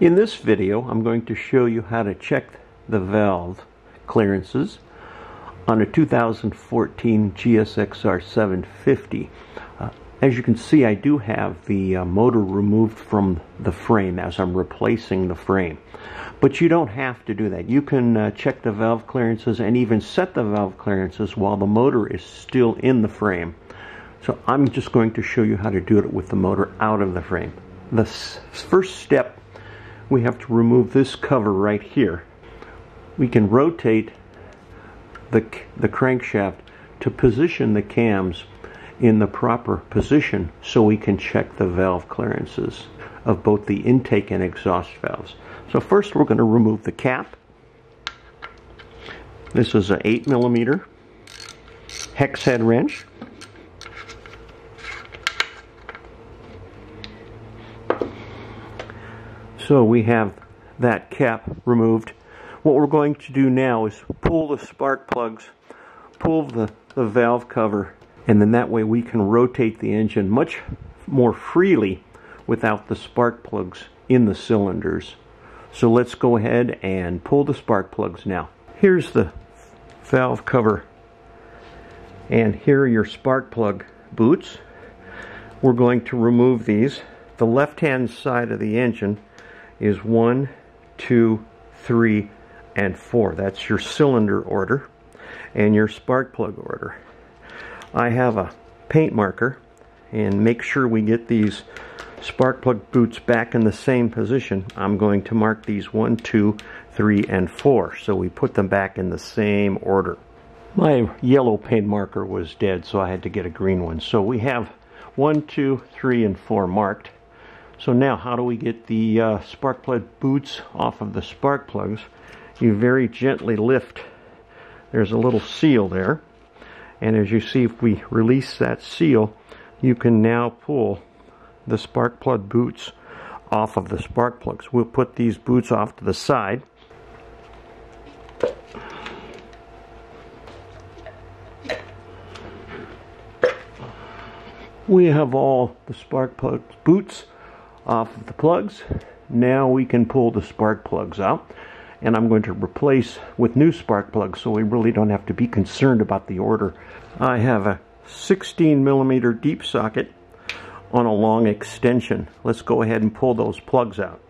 In this video, I'm going to show you how to check the valve clearances on a 2014 GSXR 750. Uh, as you can see, I do have the uh, motor removed from the frame as I'm replacing the frame. But you don't have to do that. You can uh, check the valve clearances and even set the valve clearances while the motor is still in the frame. So I'm just going to show you how to do it with the motor out of the frame. The first step, we have to remove this cover right here. We can rotate the, the crankshaft to position the cams in the proper position so we can check the valve clearances of both the intake and exhaust valves. So first we're going to remove the cap. This is an 8 millimeter hex head wrench. So we have that cap removed. What we're going to do now is pull the spark plugs, pull the, the valve cover, and then that way we can rotate the engine much more freely without the spark plugs in the cylinders. So let's go ahead and pull the spark plugs now. Here's the valve cover and here are your spark plug boots. We're going to remove these. The left hand side of the engine is one, two, three, and four. That's your cylinder order and your spark plug order. I have a paint marker and make sure we get these spark plug boots back in the same position. I'm going to mark these one, two, three, and four. So we put them back in the same order. My yellow paint marker was dead, so I had to get a green one. So we have one, two, three, and four marked. So now how do we get the uh, spark plug boots off of the spark plugs? You very gently lift. There's a little seal there. And as you see, if we release that seal, you can now pull the spark plug boots off of the spark plugs. We'll put these boots off to the side. We have all the spark plug boots off of the plugs. Now we can pull the spark plugs out and I'm going to replace with new spark plugs so we really don't have to be concerned about the order. I have a 16 millimeter deep socket on a long extension. Let's go ahead and pull those plugs out.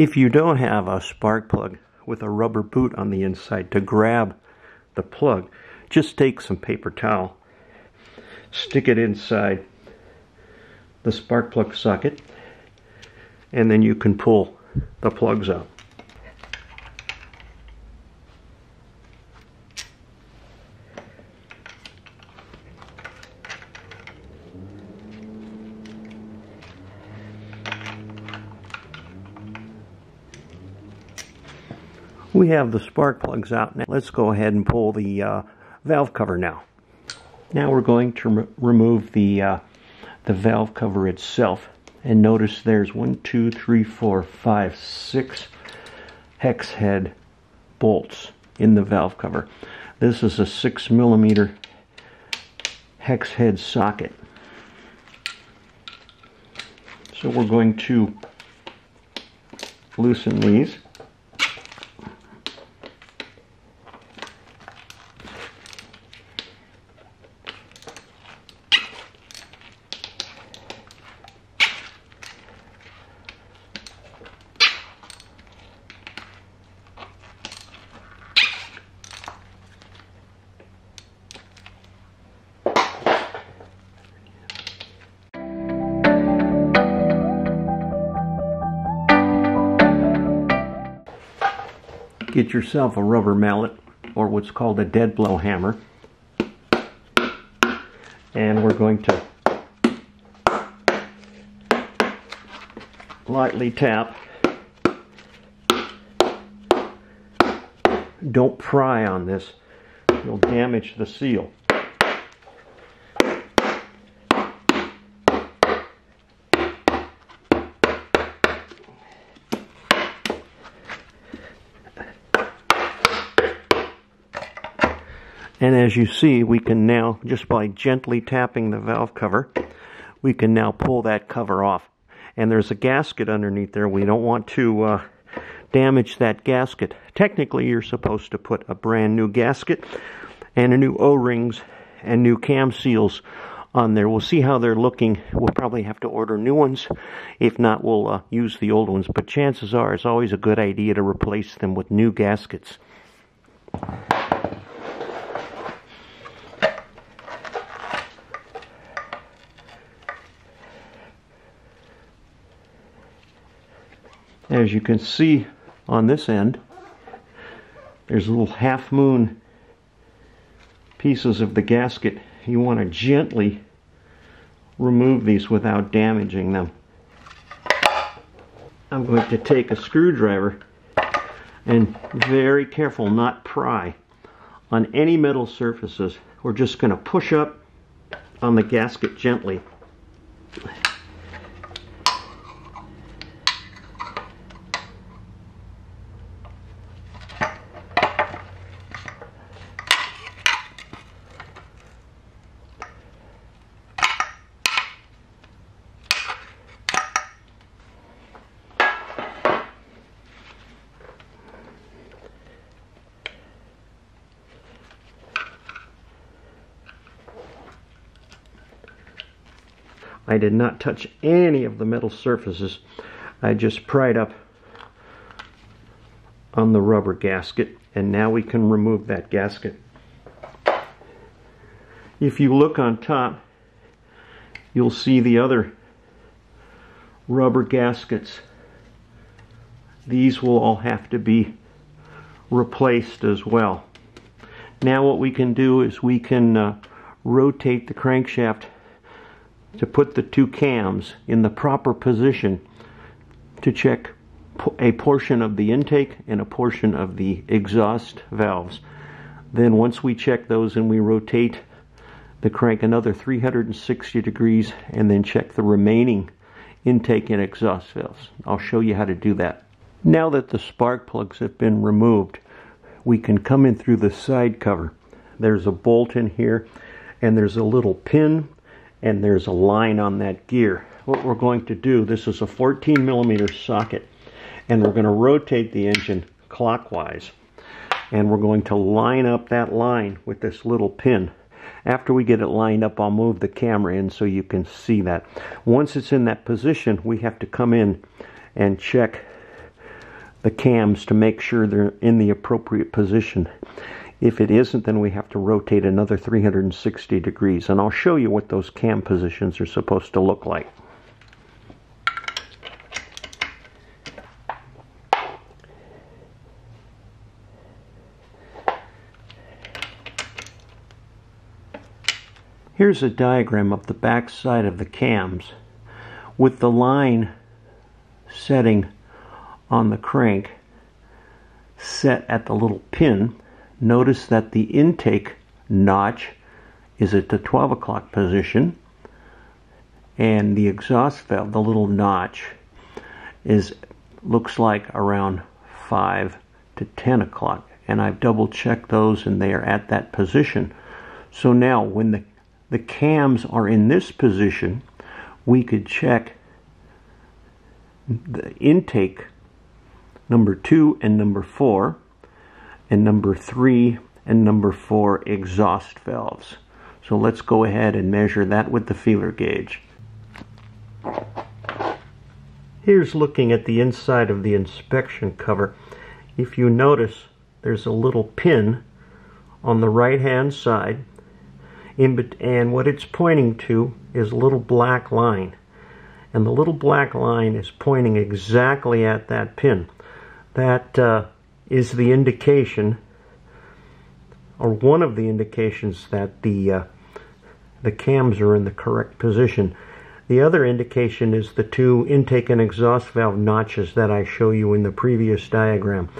If you don't have a spark plug with a rubber boot on the inside to grab the plug, just take some paper towel, stick it inside the spark plug socket, and then you can pull the plugs out. Have the spark plugs out now. Let's go ahead and pull the uh, valve cover now. Now we're going to re remove the, uh, the valve cover itself. And notice there's one, two, three, four, five, six hex head bolts in the valve cover. This is a six millimeter hex head socket. So we're going to loosen these. Get yourself a rubber mallet or what's called a dead blow hammer. And we're going to lightly tap. Don't pry on this. You'll damage the seal And as you see, we can now, just by gently tapping the valve cover, we can now pull that cover off. And there's a gasket underneath there. We don't want to uh, damage that gasket. Technically, you're supposed to put a brand new gasket and a new O-rings and new cam seals on there. We'll see how they're looking. We'll probably have to order new ones. If not, we'll uh, use the old ones. But chances are it's always a good idea to replace them with new gaskets. As you can see on this end, there's little half moon pieces of the gasket. You want to gently remove these without damaging them. I'm going to take a screwdriver and very careful not pry on any metal surfaces. We're just going to push up on the gasket gently. I did not touch any of the metal surfaces. I just pried up on the rubber gasket and now we can remove that gasket. If you look on top, you'll see the other rubber gaskets. These will all have to be replaced as well. Now what we can do is we can uh, rotate the crankshaft to put the two cams in the proper position to check a portion of the intake and a portion of the exhaust valves. Then once we check those and we rotate the crank another 360 degrees and then check the remaining intake and exhaust valves. I'll show you how to do that. Now that the spark plugs have been removed, we can come in through the side cover. There's a bolt in here and there's a little pin and there's a line on that gear. What we're going to do, this is a 14 millimeter socket, and we're going to rotate the engine clockwise. And we're going to line up that line with this little pin. After we get it lined up, I'll move the camera in so you can see that. Once it's in that position, we have to come in and check the cams to make sure they're in the appropriate position. If it isn't, then we have to rotate another 360 degrees. And I'll show you what those cam positions are supposed to look like. Here's a diagram of the back side of the cams with the line setting on the crank set at the little pin Notice that the intake notch is at the 12 o'clock position and the exhaust valve, the little notch, is looks like around 5 to 10 o'clock and I've double checked those and they are at that position. So now when the, the cams are in this position, we could check the intake number 2 and number 4 and number three and number four exhaust valves. So let's go ahead and measure that with the feeler gauge. Here's looking at the inside of the inspection cover. If you notice, there's a little pin on the right hand side and what it's pointing to is a little black line. And the little black line is pointing exactly at that pin. That uh, is the indication or one of the indications that the uh, the cams are in the correct position. The other indication is the two intake and exhaust valve notches that I show you in the previous diagram.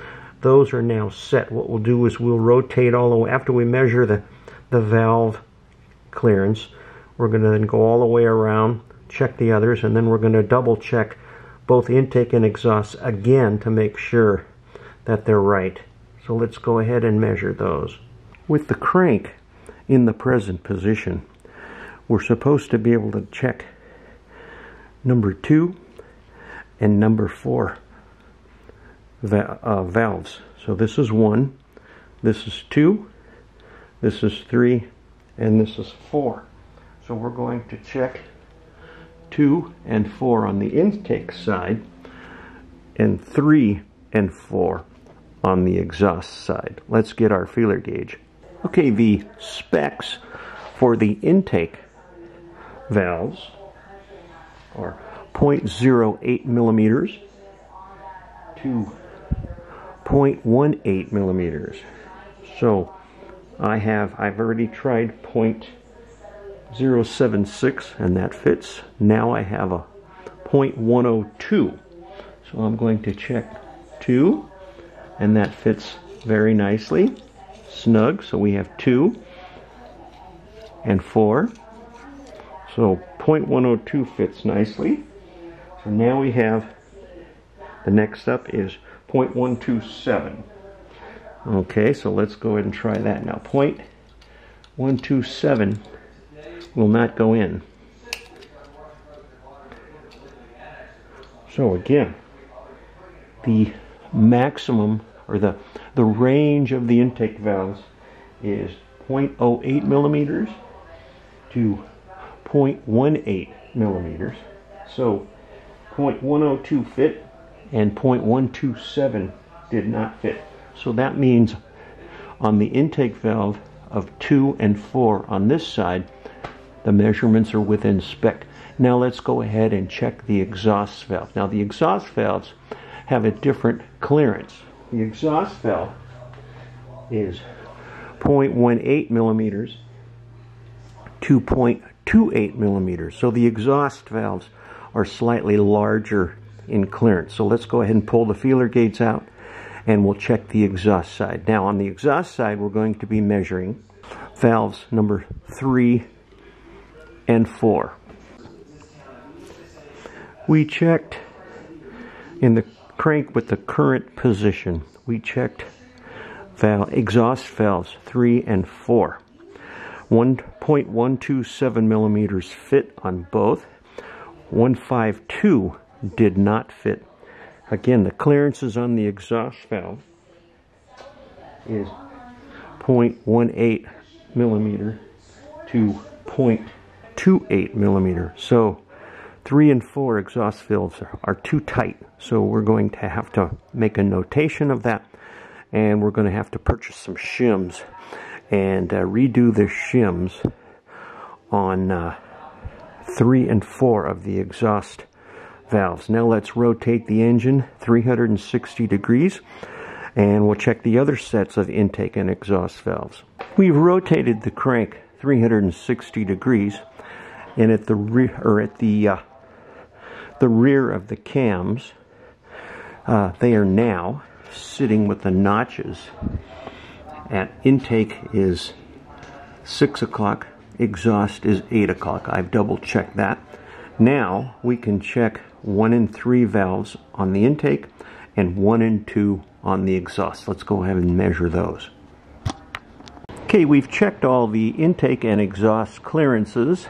Those are now set. What we'll do is we'll rotate all the way, after we measure the, the valve clearance, we're going to then go all the way around, check the others, and then we're going to double check both intake and exhaust again to make sure that they're right. So let's go ahead and measure those. with the crank in the present position, we're supposed to be able to check number two and number four uh, valves. So this is one, this is two, this is three, and this is four. So we're going to check two and four on the intake side and three and four on the exhaust side. Let's get our feeler gauge. Okay, the specs for the intake valves are 0.08 millimeters to 0.18 millimeters. So I have, I've already tried 0.076 and that fits. Now I have a 0.102. So I'm going to check 2 and that fits very nicely. Snug, so we have 2 and 4. So 0.102 fits nicely. So now we have, the next up is 0.127. Okay, so let's go ahead and try that now. 0.127 will not go in. So again, the maximum or the, the range of the intake valves is 0.08 millimeters to 0.18 millimeters. So 0.102 fit and 0.127 did not fit. So that means on the intake valve of 2 and 4 on this side, the measurements are within spec. Now let's go ahead and check the exhaust valve. Now the exhaust valves have a different clearance. The exhaust valve is 0.18 millimeters to 0.28 millimeters. So the exhaust valves are slightly larger in clearance. So let's go ahead and pull the feeler gauges out and we'll check the exhaust side. Now on the exhaust side we're going to be measuring valves number 3 and 4. We checked in the crank with the current position. We checked valve, exhaust valves 3 and 4. 1.127 millimeters fit on both. 152 did not fit. Again, the clearances on the exhaust valve is 0.18 millimeter to 0.28 millimeter. So three and four exhaust valves are, too tight. So we're going to have to make a notation of that and we're going to have to purchase some shims and uh, redo the shims on uh, three and four of the exhaust valves. Now let's rotate the engine 360 degrees and we'll check the other sets of intake and exhaust valves. We've rotated the crank 360 degrees and at the rear or at the uh, the rear of the cams. Uh, they are now sitting with the notches. At intake is 6 o'clock. Exhaust is 8 o'clock. I've double checked that. Now we can check 1 and 3 valves on the intake and 1 and 2 on the exhaust. Let's go ahead and measure those. Okay, we've checked all the intake and exhaust clearances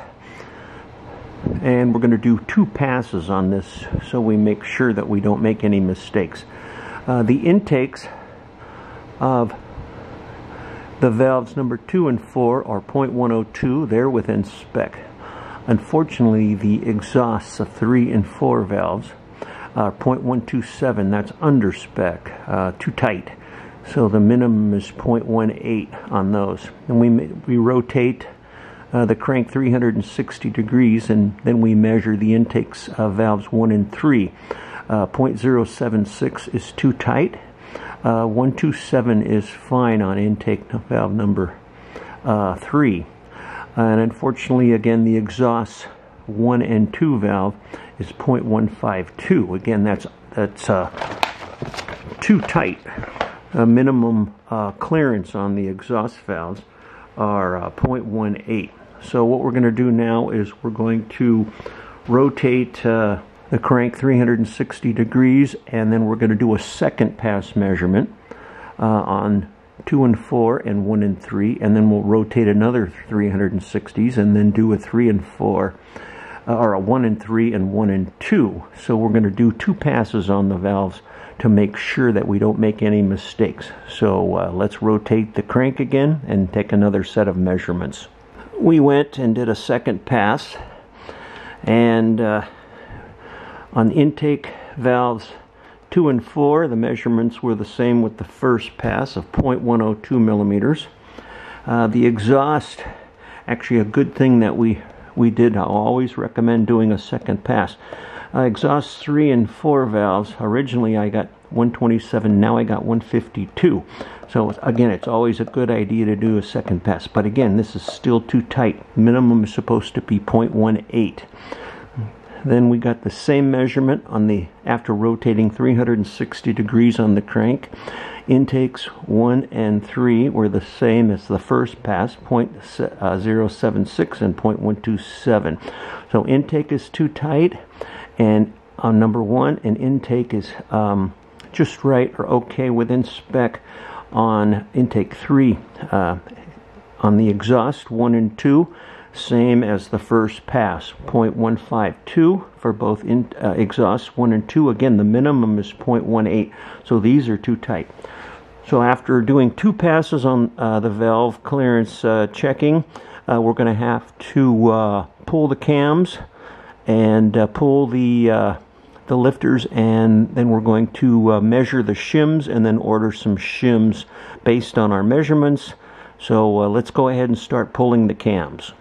and we're going to do two passes on this so we make sure that we don't make any mistakes. Uh, the intakes of the valves number 2 and 4 are 0.102, they're within spec. Unfortunately, the exhausts of 3 and 4 valves are 0.127. That's under spec, uh, too tight. So the minimum is 0.18 on those. And we, we rotate uh, the crank 360 degrees and then we measure the intakes of valves 1 and 3. Uh, 0.076 is too tight. Uh, 127 is fine on intake valve number uh, 3. And unfortunately, again, the exhaust 1 and 2 valve is 0.152. Again, that's, that's uh, too tight. A minimum uh, clearance on the exhaust valves are uh, 0.18. So what we're going to do now is we're going to rotate uh, the crank 360 degrees and then we're going to do a second pass measurement uh, on two and four and one and three, and then we'll rotate another 360s and then do a three and four, uh, or a one and three and one and two. So we're going to do two passes on the valves to make sure that we don't make any mistakes. So uh, let's rotate the crank again and take another set of measurements. We went and did a second pass and uh, on intake valves 2 and 4 the measurements were the same with the first pass of 0.102 millimeters. Uh, the exhaust actually a good thing that we we did I always recommend doing a second pass uh, exhaust 3 and 4 valves. Originally I got 127 now I got 152 so again it's always a good idea to do a second pass. But again this is still too tight. Minimum is supposed to be 0.18 then we got the same measurement on the after rotating 360 degrees on the crank. Intakes 1 and 3 were the same as the first pass uh, 0.076 and 0.127 so intake is too tight and on number one, an intake is um, just right or okay within spec on intake three. Uh, on the exhaust, one and two, same as the first pass, 0.152 for both in, uh, exhausts, one and two. Again, the minimum is 0.18, so these are too tight. So after doing two passes on uh, the valve clearance uh, checking, uh, we're going to have to uh, pull the cams and uh, pull the uh, the lifters and then we're going to uh, measure the shims and then order some shims based on our measurements. So uh, let's go ahead and start pulling the cams